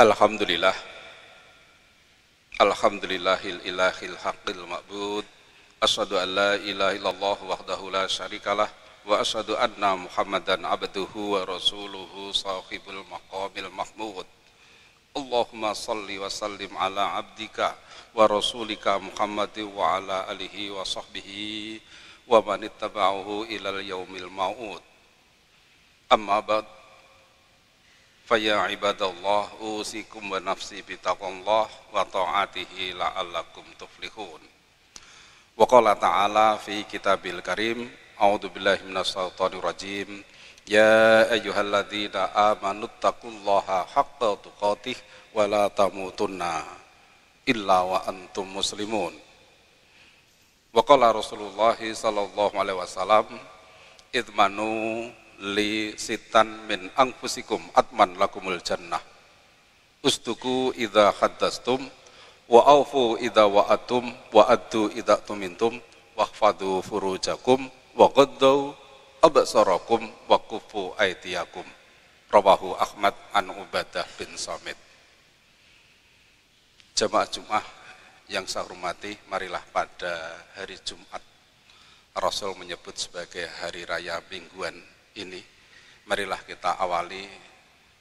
Alhamdulillah. Alhamdulillahil ilahil haqqil ma'bud. Asyadu an la ilaha illallah wahdahu la syarikalah Wa asyadu anna muhammadan abduhu wa rasuluhu sahibul maqamil mahmud. Allahumma salli wa sallim ala abdika wa rasulika Muhammadin wa ala alihi wa sahbihi wa man ittaba'uhu ilal yaumil ma'ud. Amma ba'd Faya ibadallah usikum wa nafsi bitaqallah wa ta'atihi la'allakum tuflihun. Wa qala ta'ala fi kitabil karim A'udzu billahi minasyaitonir rajim Ya ayyuhalladzina amanu taqullaha haqqa tuqatih wa la tamutunna illa wa antum muslimun. Wa qala Rasulullah sallallahu alaihi wasallam idmanu li sitan min angfusikum atman lakumul jannah. Ustuku idha haddastum wa aufu idha wa'atum wa addu idha tumintum wahfadu furujakum wa qaddau abasarakum wa kufu aitiyakum rawahu Ahmad an Ubadah bin Samit. Jamaah Jum'ah yang saya hormati marilah pada hari Jumat Rasul menyebut sebagai hari raya mingguan ini, marilah kita awali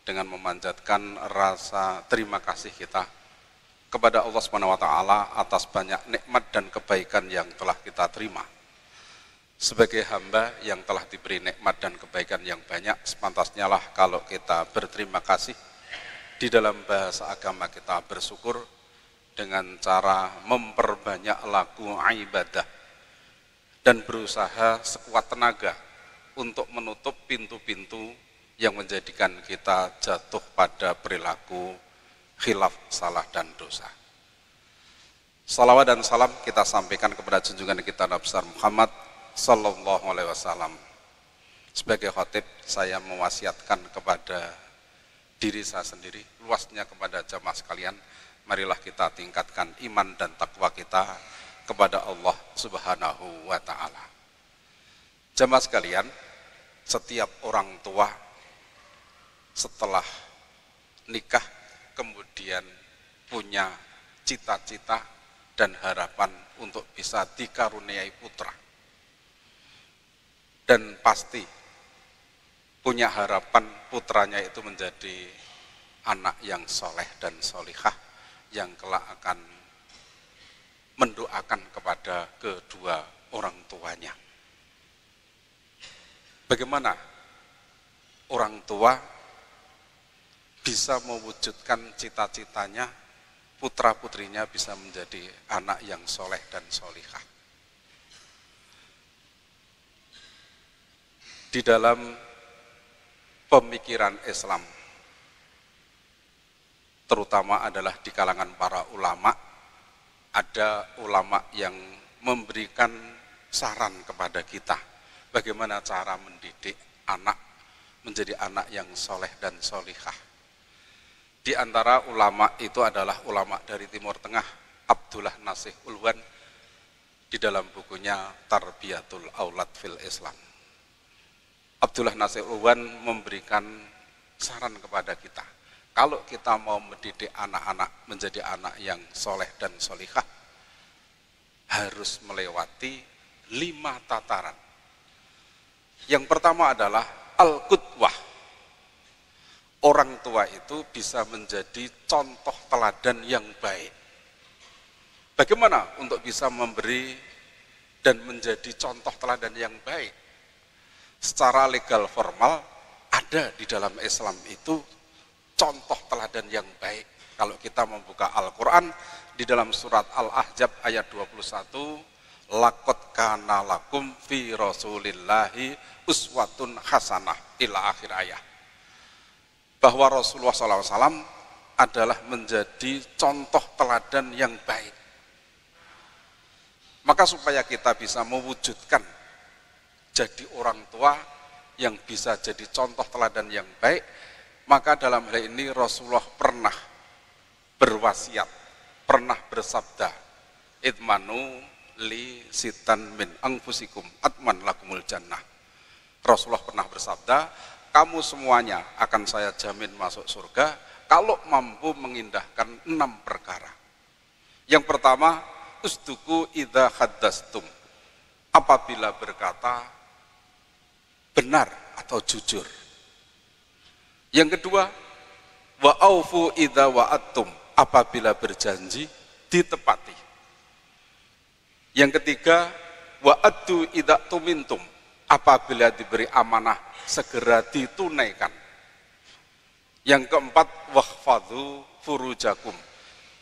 dengan memanjatkan rasa terima kasih kita kepada Allah Subhanahu wa taala atas banyak nikmat dan kebaikan yang telah kita terima. Sebagai hamba yang telah diberi nikmat dan kebaikan yang banyak, sepantasnya lah kalau kita berterima kasih di dalam bahasa agama kita bersyukur dengan cara memperbanyak laku ibadah dan berusaha sekuat tenaga untuk menutup pintu-pintu yang menjadikan kita jatuh pada perilaku khilaf, salah, dan dosa. Salawat dan salam kita sampaikan kepada junjungan kita Nabi besar Muhammad Sallallahu Alaihi Wasallam. Sebagai khotib, saya mewasiatkan kepada diri saya sendiri, luasnya kepada jamaah sekalian, marilah kita tingkatkan iman dan takwa kita kepada Allah Subhanahu wa taala. Jamaah sekalian, setiap orang tua setelah nikah kemudian punya cita-cita dan harapan untuk bisa dikaruniai putra. Dan pasti punya harapan putranya itu menjadi anak yang soleh dan solihah yang kelak akan mendoakan kepada kedua orang tuanya. Bagaimana orang tua bisa mewujudkan cita-citanya, putra-putrinya bisa menjadi anak yang soleh dan solihah. Di dalam pemikiran Islam, terutama adalah di kalangan para ulama, ada ulama yang memberikan saran kepada kita bagaimana cara mendidik anak menjadi anak yang soleh dan solihah. Di antara ulama itu adalah ulama dari Timur Tengah, Abdullah Nasih Ulwan, di dalam bukunya Tarbiyatul Aulad fil Islam. Abdullah Nasih Ulwan memberikan saran kepada kita, kalau kita mau mendidik anak-anak menjadi anak yang soleh dan solihah, harus melewati lima tataran yang pertama adalah al-qudwah. Orang tua itu bisa menjadi contoh teladan yang baik. Bagaimana untuk bisa memberi dan menjadi contoh teladan yang baik? Secara legal formal ada di dalam Islam itu contoh teladan yang baik. Kalau kita membuka Al-Quran di dalam surat Al-Ahzab ayat 21, lakot kana lakum fi rasulillahi uswatun hasanah ila akhir ayat bahwa Rasulullah SAW adalah menjadi contoh teladan yang baik. Maka supaya kita bisa mewujudkan jadi orang tua yang bisa jadi contoh teladan yang baik maka dalam hal ini Rasulullah pernah berwasiat pernah bersabda itmanu li sitan min angfusikum atman lakumul jannah. Rasulullah pernah bersabda, kamu semuanya akan saya jamin masuk surga kalau mampu mengindahkan enam perkara. Yang pertama, usduku idha haddastum. Apabila berkata benar atau jujur. Yang kedua, wa aufu idha wa'attum. Apabila berjanji, ditepati. Yang ketiga, wa addu idha tumintum. Apabila diberi amanah, segera ditunaikan. Yang keempat, wahfadhu furujakum.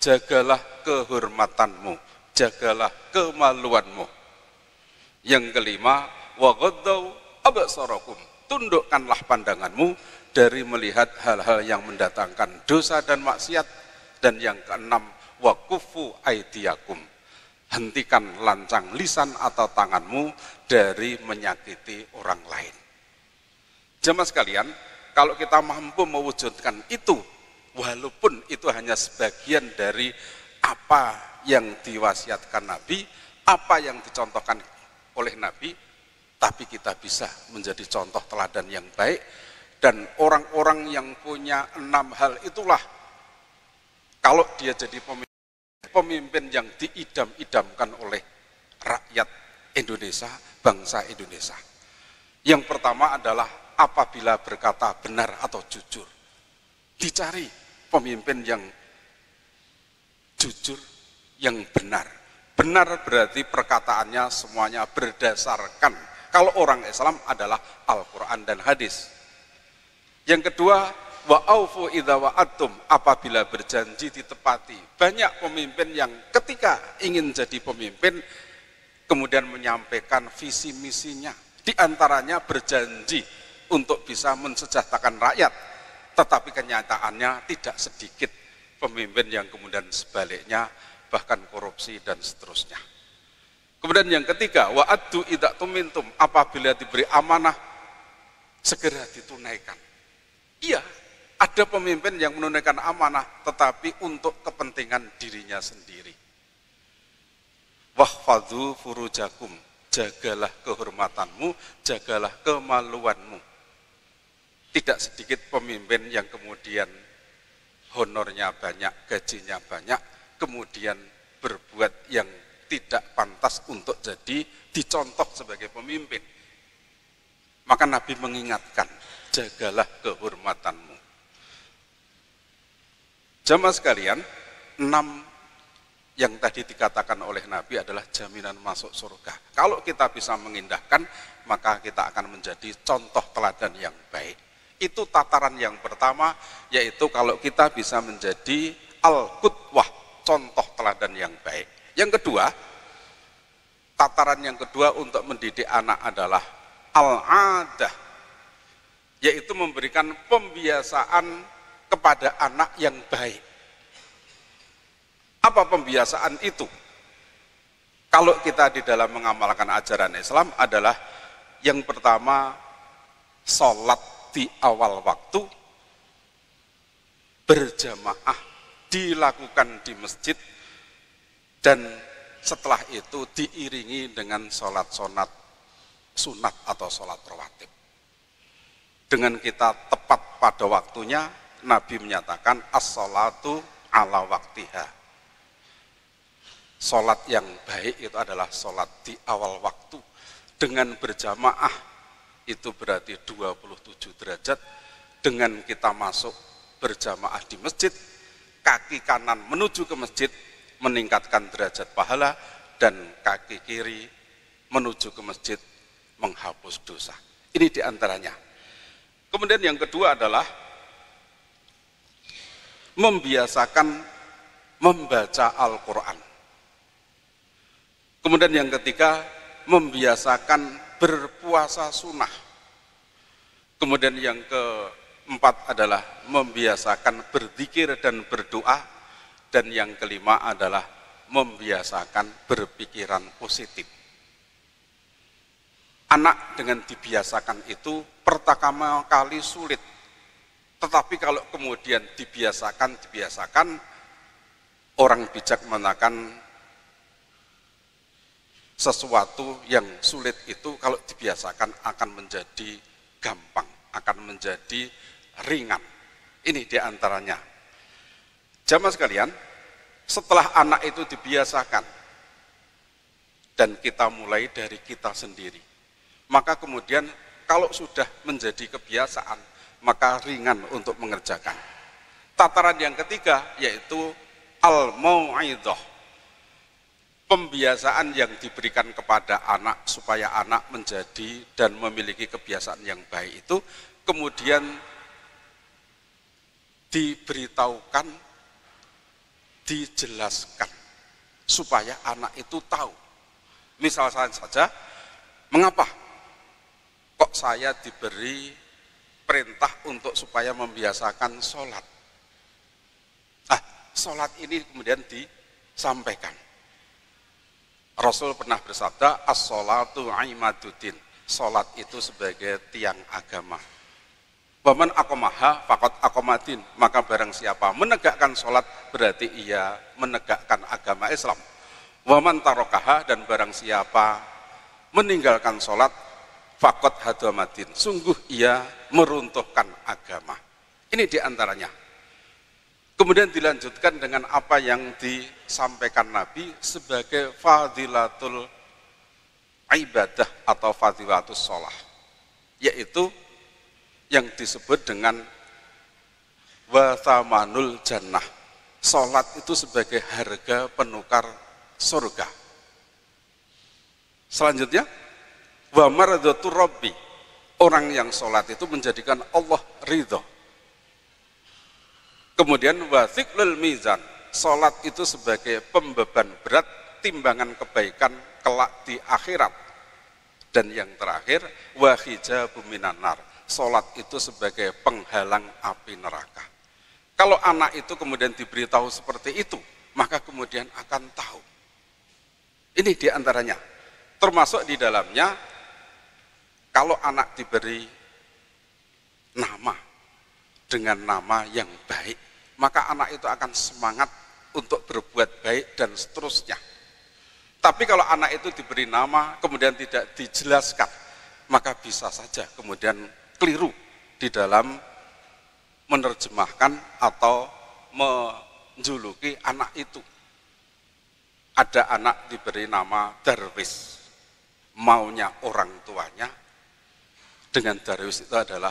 Jagalah kehormatanmu, jagalah kemaluanmu. Yang kelima, waghaddaw absarakum. Tundukkanlah pandanganmu dari melihat hal-hal yang mendatangkan dosa dan maksiat. Dan yang keenam, wakufu aidiakum. Hentikan lancang lisan atau tanganmu dari menyakiti orang lain. Jemaah sekalian, kalau kita mampu mewujudkan itu, walaupun itu hanya sebagian dari apa yang diwasiatkan Nabi, apa yang dicontohkan oleh Nabi, tapi kita bisa menjadi contoh teladan yang baik, dan orang-orang yang punya enam hal itulah, kalau dia jadi pemimpin, pemimpin yang diidam-idamkan oleh rakyat Indonesia, bangsa Indonesia. Yang pertama adalah apabila berkata benar atau jujur. Dicari pemimpin yang jujur, yang benar. Benar berarti perkataannya semuanya berdasarkan. Kalau orang Islam adalah Al-Quran dan hadis. Yang kedua, wa aufu wa'atum apabila berjanji ditepati. Banyak pemimpin yang ketika ingin jadi pemimpin kemudian menyampaikan visi misinya. Di antaranya berjanji untuk bisa mensejahterakan rakyat. Tetapi kenyataannya tidak sedikit pemimpin yang kemudian sebaliknya bahkan korupsi dan seterusnya. Kemudian yang ketiga, wa'addu idak tumintum, apabila diberi amanah, segera ditunaikan. Iya, ada pemimpin yang menunaikan amanah, tetapi untuk kepentingan dirinya sendiri. Wahfadhu furujakum, jagalah kehormatanmu, jagalah kemaluanmu. Tidak sedikit pemimpin yang kemudian honornya banyak, gajinya banyak, kemudian berbuat yang tidak pantas untuk jadi dicontoh sebagai pemimpin. Maka Nabi mengingatkan, jagalah kehormatanmu. Jamaah sekalian, enam yang tadi dikatakan oleh Nabi adalah jaminan masuk surga. Kalau kita bisa mengindahkan, maka kita akan menjadi contoh teladan yang baik. Itu tataran yang pertama, yaitu kalau kita bisa menjadi al-qudwah, contoh teladan yang baik. Yang kedua, tataran yang kedua untuk mendidik anak adalah al-adah, yaitu memberikan pembiasaan kepada anak yang baik. Apa pembiasaan itu? Kalau kita di dalam mengamalkan ajaran Islam adalah yang pertama sholat di awal waktu berjamaah dilakukan di masjid dan setelah itu diiringi dengan sholat-sholat sunat atau sholat rawatib. Dengan kita tepat pada waktunya, Nabi menyatakan as-sholatu ala waktiha. Sholat yang baik itu adalah sholat di awal waktu. Dengan berjamaah itu berarti 27 derajat. Dengan kita masuk berjamaah di masjid, kaki kanan menuju ke masjid meningkatkan derajat pahala dan kaki kiri menuju ke masjid menghapus dosa. Ini di antaranya. Kemudian yang kedua adalah membiasakan membaca Al-Quran. Kemudian yang ketiga, membiasakan berpuasa sunnah. Kemudian yang ke Empat adalah membiasakan berzikir dan berdoa. Dan yang kelima adalah membiasakan berpikiran positif. Anak dengan dibiasakan itu pertama kali sulit. Tetapi kalau kemudian dibiasakan, dibiasakan, orang bijak menakan sesuatu yang sulit itu kalau dibiasakan akan menjadi gampang, akan menjadi ringan. Ini di antaranya Jamaah sekalian, setelah anak itu dibiasakan dan kita mulai dari kita sendiri, maka kemudian kalau sudah menjadi kebiasaan, maka ringan untuk mengerjakan. Tataran yang ketiga yaitu al-mau'idah. Pembiasaan yang diberikan kepada anak supaya anak menjadi dan memiliki kebiasaan yang baik itu kemudian diberitahukan, dijelaskan supaya anak itu tahu. Misal saja, mengapa kok saya diberi perintah untuk supaya membiasakan sholat? Ah, sholat ini kemudian disampaikan. Rasul pernah bersabda, as-sholatu aimaduddin. Sholat itu sebagai tiang agama Waman akomaha fakot akomatin. Maka barang siapa menegakkan sholat berarti ia menegakkan agama Islam. Waman tarokaha dan barang siapa meninggalkan sholat fakot hadamatin. Sungguh ia meruntuhkan agama. Ini di antaranya. Kemudian dilanjutkan dengan apa yang disampaikan Nabi sebagai fadilatul ibadah atau fadilatul sholat. Yaitu yang disebut dengan wathamanul jannah. Salat itu sebagai harga penukar surga. Selanjutnya, wa maradatu rabbi. Orang yang sholat itu menjadikan Allah ridho. Kemudian wathiklul mizan. Sholat itu sebagai pembeban berat timbangan kebaikan kelak di akhirat. Dan yang terakhir, wahijabu minanar sholat itu sebagai penghalang api neraka. Kalau anak itu kemudian diberitahu seperti itu, maka kemudian akan tahu. Ini di antaranya. Termasuk di dalamnya, kalau anak diberi nama dengan nama yang baik, maka anak itu akan semangat untuk berbuat baik dan seterusnya. Tapi kalau anak itu diberi nama, kemudian tidak dijelaskan, maka bisa saja kemudian keliru di dalam menerjemahkan atau menjuluki anak itu. Ada anak diberi nama Darwis, maunya orang tuanya, dengan Darwis itu adalah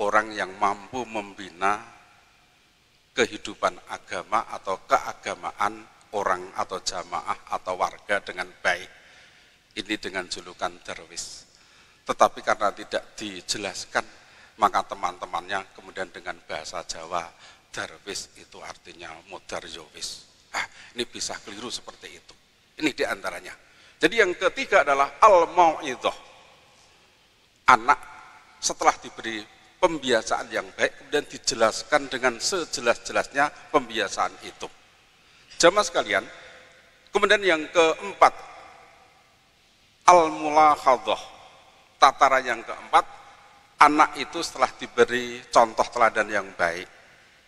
orang yang mampu membina kehidupan agama atau keagamaan orang atau jamaah atau warga dengan baik. Ini dengan julukan Darwis. Tetapi karena tidak dijelaskan, maka teman-temannya kemudian dengan bahasa Jawa, darwis itu artinya modar yowis. Ah, ini bisa keliru seperti itu. Ini di antaranya. Jadi yang ketiga adalah al-mau'idah. Anak setelah diberi pembiasaan yang baik, kemudian dijelaskan dengan sejelas-jelasnya pembiasaan itu. Jamaah sekalian, kemudian yang keempat, al-mulakhadah tataran yang keempat, anak itu setelah diberi contoh teladan yang baik,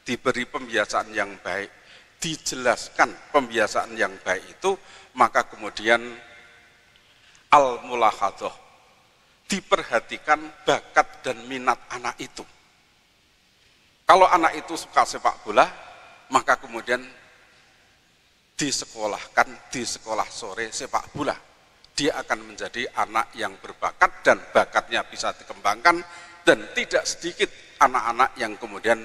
diberi pembiasaan yang baik, dijelaskan pembiasaan yang baik itu, maka kemudian al-mulahadoh, diperhatikan bakat dan minat anak itu. Kalau anak itu suka sepak bola, maka kemudian disekolahkan di sekolah sore sepak bola dia akan menjadi anak yang berbakat dan bakatnya bisa dikembangkan dan tidak sedikit anak-anak yang kemudian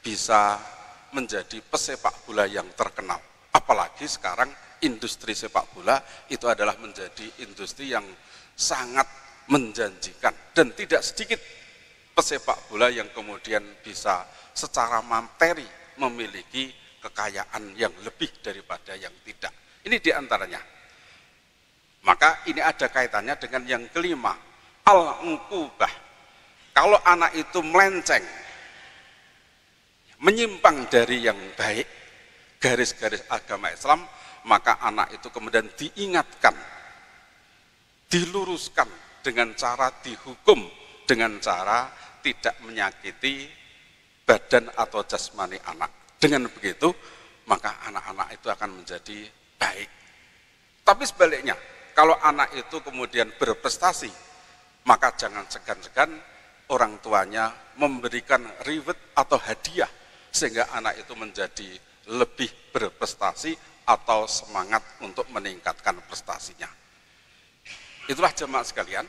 bisa menjadi pesepak bola yang terkenal. Apalagi sekarang industri sepak bola itu adalah menjadi industri yang sangat menjanjikan dan tidak sedikit pesepak bola yang kemudian bisa secara materi memiliki kekayaan yang lebih daripada yang tidak. Ini di antaranya. Maka ini ada kaitannya dengan yang kelima, al-uqubah. Kalau anak itu melenceng, menyimpang dari yang baik, garis-garis agama Islam, maka anak itu kemudian diingatkan, diluruskan dengan cara dihukum, dengan cara tidak menyakiti badan atau jasmani anak. Dengan begitu, maka anak-anak itu akan menjadi baik. Tapi sebaliknya, kalau anak itu kemudian berprestasi, maka jangan segan-segan orang tuanya memberikan reward atau hadiah sehingga anak itu menjadi lebih berprestasi atau semangat untuk meningkatkan prestasinya. Itulah jemaah sekalian,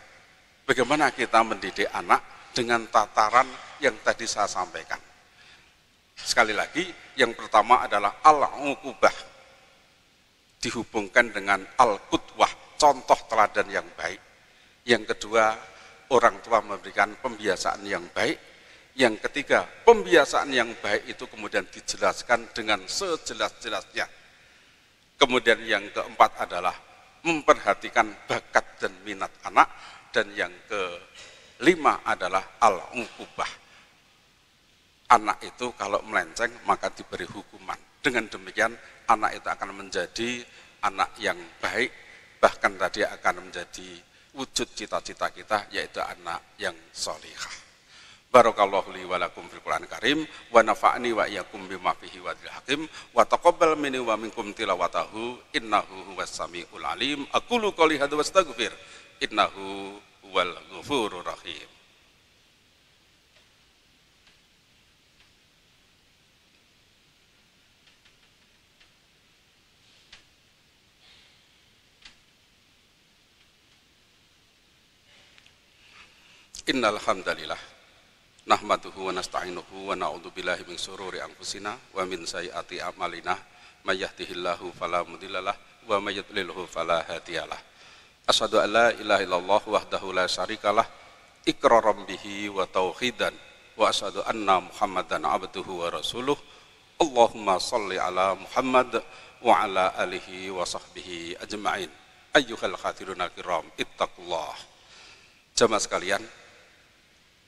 bagaimana kita mendidik anak dengan tataran yang tadi saya sampaikan. Sekali lagi, yang pertama adalah al-uqubah. Dihubungkan dengan al-qudwah, contoh teladan yang baik. Yang kedua, orang tua memberikan pembiasaan yang baik. Yang ketiga, pembiasaan yang baik itu kemudian dijelaskan dengan sejelas-jelasnya. Kemudian yang keempat adalah memperhatikan bakat dan minat anak. Dan yang kelima adalah al-uqubah anak itu kalau melenceng maka diberi hukuman. Dengan demikian anak itu akan menjadi anak yang baik, bahkan tadi akan menjadi wujud cita-cita kita yaitu anak yang solihah. Barakallahu li wa lakum fil Qur'an Karim wa nafa'ni wa iyyakum bima fihi wa hakim wa taqabbal minni wa minkum tilawatahu innahu huwas samiul alim. Aqulu qouli hadza wastaghfir innahu huwal ghafurur rahim. Innal hamdalillah nahmaduhu wa nasta'inuhu wa na'udzu billahi min sururi anfusina wa min sayyiati a'malina may yahdihillahu fala mudhillalah wa may yudlilhu fala hadiyalah. Asyhadu an la ilaha illallah wahdahu la syarikalah iqraram bihi wa tauhidan wa asyhadu anna Muhammadan abduhu wa rasuluh. Allahumma salli ala Muhammad wa ala alihi wa sahbihi ajma'in. Ayyuhal khatirun al-kiram ittaqullah. Jamaah sekalian,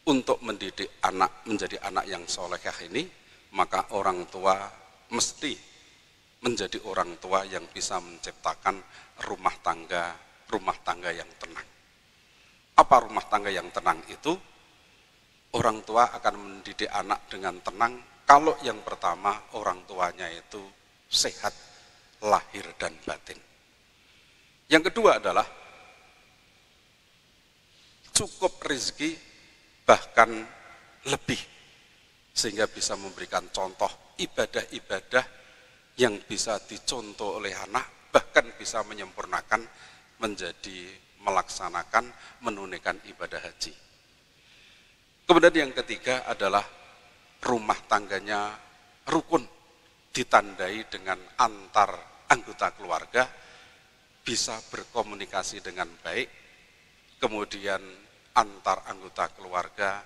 untuk mendidik anak menjadi anak yang solehah ini, maka orang tua mesti menjadi orang tua yang bisa menciptakan rumah tangga, rumah tangga yang tenang. Apa rumah tangga yang tenang itu? Orang tua akan mendidik anak dengan tenang kalau yang pertama orang tuanya itu sehat lahir dan batin. Yang kedua adalah cukup rezeki bahkan lebih sehingga bisa memberikan contoh ibadah-ibadah yang bisa dicontoh oleh anak bahkan bisa menyempurnakan menjadi melaksanakan menunaikan ibadah haji. Kemudian yang ketiga adalah rumah tangganya rukun ditandai dengan antar anggota keluarga bisa berkomunikasi dengan baik, kemudian antar anggota keluarga,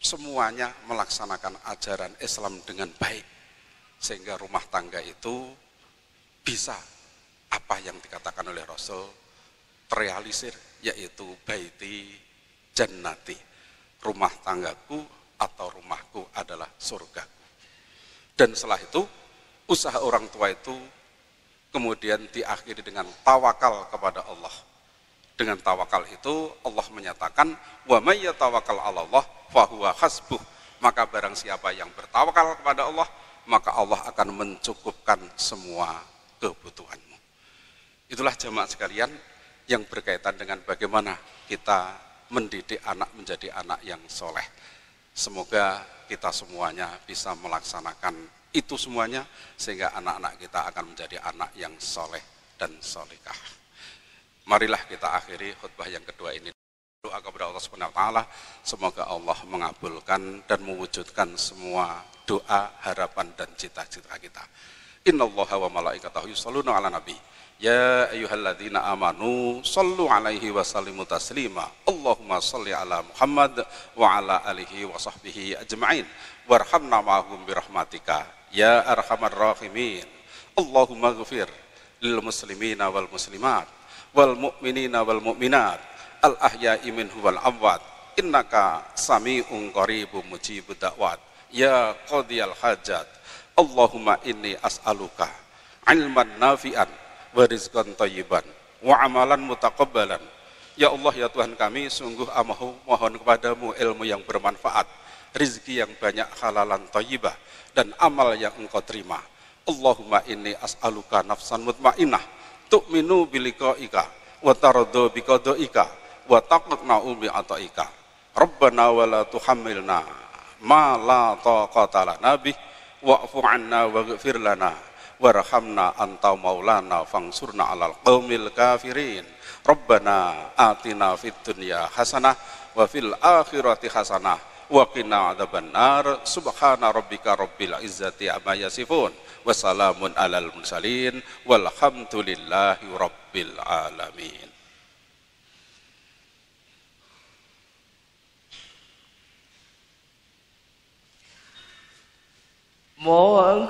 semuanya melaksanakan ajaran Islam dengan baik. Sehingga rumah tangga itu bisa apa yang dikatakan oleh Rasul terrealisir, yaitu baiti jannati. Rumah tanggaku atau rumahku adalah surgaku. Dan setelah itu, usaha orang tua itu kemudian diakhiri dengan tawakal kepada Allah dengan tawakal itu Allah menyatakan wa may yatawakkal 'ala Allah fahuwa hasbuh. Maka barang siapa yang bertawakal kepada Allah, maka Allah akan mencukupkan semua kebutuhanmu. Itulah jemaah sekalian yang berkaitan dengan bagaimana kita mendidik anak menjadi anak yang soleh. Semoga kita semuanya bisa melaksanakan itu semuanya sehingga anak-anak kita akan menjadi anak yang soleh dan solehah. Marilah kita akhiri khutbah yang kedua ini. Doa kepada Allah Subhanahu taala, semoga Allah mengabulkan dan mewujudkan semua doa, harapan dan cita-cita kita. Innallaha wa malaikatahu yusholluna 'alan nabi. Ya ayyuhalladzina amanu sallu alaihi wa sallimu taslima. Allahumma salli ala Muhammad wa ala alihi wa sahbihi ajma'in. Warhamna ma'hum birahmatika ya arhamar rahimin. Allahumma ghafir lil muslimina wal muslimat wal mu'minina wal mu'minat. Al ahya'i minhu wal amwat. Innaka sami'un qaribun mujibud da'wat. Ya qadiyal hajat. Allahumma inni as'aluka ilman nafi'an wa rizqan tayyiban wa amalan mutaqabbalan. Ya Allah ya Tuhan kami sungguh amahu mohon kepadamu ilmu yang bermanfaat rizki yang banyak halalan tayyibah dan amal yang engkau terima. Allahumma inni as'aluka nafsan mutmainnah tu'minu biliqa'ika wa taradu biqada'ika wa taqna'u bi'ata'ika. Rabbana wa la tuhammilna ma la taqata lana bih wa'fu anna waghfir lana warhamna anta maulana fangsurna alal qaumil kafirin. Rabbana atina fid dunya hasanah wa fil akhirati hasanah wa qina adzabannar subhana rabbika rabbil izzati amma yasifun. Wa salamun alal mursalin. Walhamdulillahi rabbil alamin. Mohon